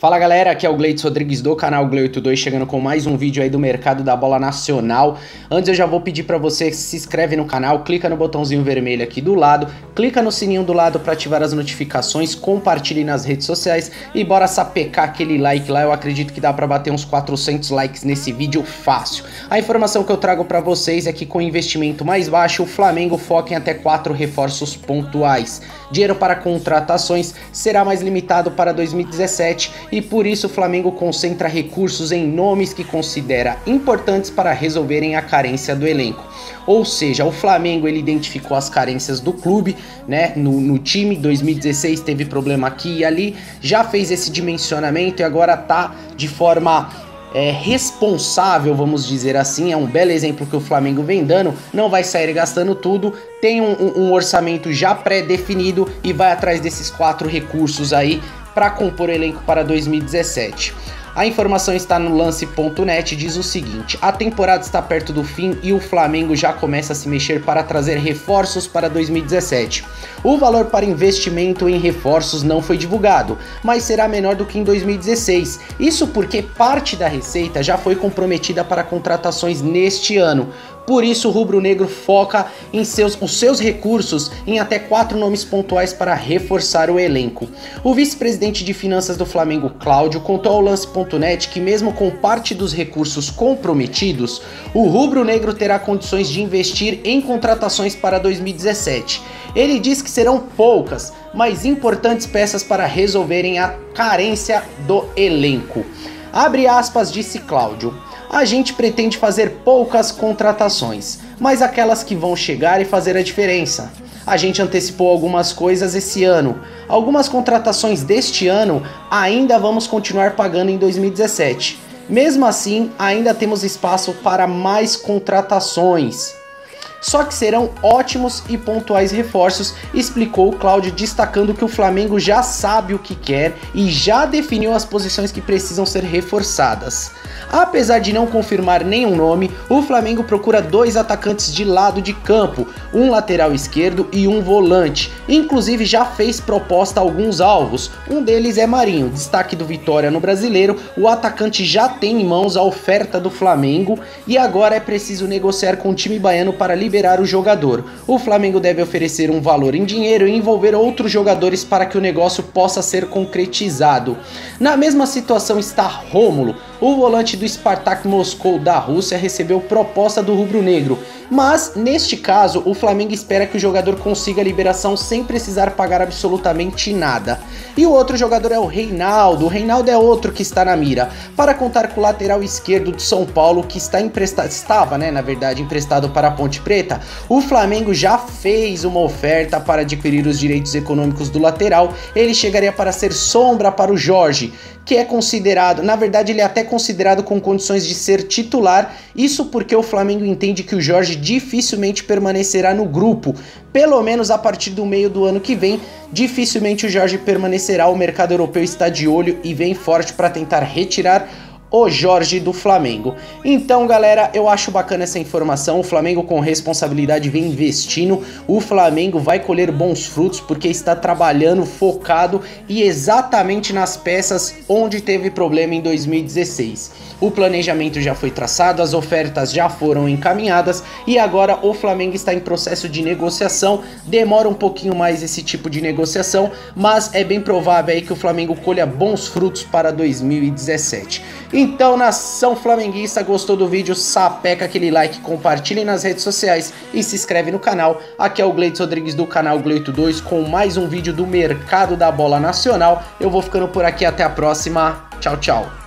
Fala galera, aqui é o Gleitos Rodrigues do canal Glei82 chegando com mais um vídeo aí do mercado da bola nacional. Antes eu já vou pedir para você se inscreve no canal, clica no botãozinho vermelho aqui do lado, clica no sininho do lado para ativar as notificações, compartilhe nas redes sociais e bora sapecar aquele like lá. Eu acredito que dá para bater uns 400 likes nesse vídeo fácil. A informação que eu trago para vocês é que com investimento mais baixo, o Flamengo foca em até quatro reforços pontuais. Dinheiro para contratações será mais limitado para 2017 e por isso o Flamengo concentra recursos em nomes que considera importantes para resolverem a carência do elenco. Ou seja, o Flamengo ele identificou as carências do clube, né? No, no time 2016 teve problema aqui e ali, já fez esse dimensionamento e agora tá de forma é, responsável, vamos dizer assim, é um belo exemplo que o Flamengo vem dando, não vai sair gastando tudo, tem um, um orçamento já pré-definido e vai atrás desses quatro recursos aí para compor o elenco para 2017. A informação está no lance.net diz o seguinte: a temporada está perto do fim e o Flamengo já começa a se mexer para trazer reforços para 2017. O valor para investimento em reforços não foi divulgado, mas será menor do que em 2016. Isso porque parte da receita já foi comprometida para contratações neste ano. Por isso, o rubro-negro foca em seus, os seus recursos em até quatro nomes pontuais para reforçar o elenco. O vice-presidente de finanças do Flamengo, Cláudio, contou ao lance.net que, mesmo com parte dos recursos comprometidos, o rubro-negro terá condições de investir em contratações para 2017. Ele diz que serão poucas, mas importantes peças para resolverem a carência do elenco. Abre aspas, disse Cláudio a gente pretende fazer poucas contratações, mas aquelas que vão chegar e fazer a diferença. A gente antecipou algumas coisas esse ano. Algumas contratações deste ano ainda vamos continuar pagando em 2017. Mesmo assim, ainda temos espaço para mais contratações só que serão ótimos e pontuais reforços, explicou o Cláudio, destacando que o Flamengo já sabe o que quer e já definiu as posições que precisam ser reforçadas. Apesar de não confirmar nenhum nome, o Flamengo procura dois atacantes de lado de campo, um lateral esquerdo e um volante. Inclusive já fez proposta a alguns alvos. Um deles é Marinho, destaque do Vitória no Brasileiro. O atacante já tem em mãos a oferta do Flamengo e agora é preciso negociar com o time baiano para o jogador. O Flamengo deve oferecer um valor em dinheiro e envolver outros jogadores para que o negócio possa ser concretizado. Na mesma situação está Rômulo, o volante do Spartak Moscou da Rússia recebeu proposta do rubro-negro, mas neste caso o Flamengo espera que o jogador consiga a liberação sem precisar pagar absolutamente nada. E o outro jogador é o Reinaldo. O Reinaldo é outro que está na mira. Para contar com o lateral esquerdo de São Paulo que está emprestado, estava, né, na verdade, emprestado para a Ponte Preta, o Flamengo já fez uma oferta para adquirir os direitos econômicos do lateral. Ele chegaria para ser sombra para o Jorge, que é considerado, na verdade, ele é até considerado com condições de ser titular. Isso porque o Flamengo entende que o Jorge dificilmente permanecerá no grupo, pelo menos a partir do meio do ano que vem. Dificilmente o Jorge permanecerá. O mercado europeu está de olho e vem forte para tentar retirar o Jorge do Flamengo. Então, galera, eu acho bacana essa informação. O Flamengo com responsabilidade vem investindo. O Flamengo vai colher bons frutos porque está trabalhando focado e exatamente nas peças onde teve problema em 2016. O planejamento já foi traçado, as ofertas já foram encaminhadas e agora o Flamengo está em processo de negociação. Demora um pouquinho mais esse tipo de negociação, mas é bem provável aí que o Flamengo colha bons frutos para 2017. Então, nação flamenguista, gostou do vídeo? Sapeca aquele like, compartilhe nas redes sociais e se inscreve no canal. Aqui é o Gleitos Rodrigues do canal Gleito 2 com mais um vídeo do mercado da bola nacional. Eu vou ficando por aqui, até a próxima. Tchau, tchau.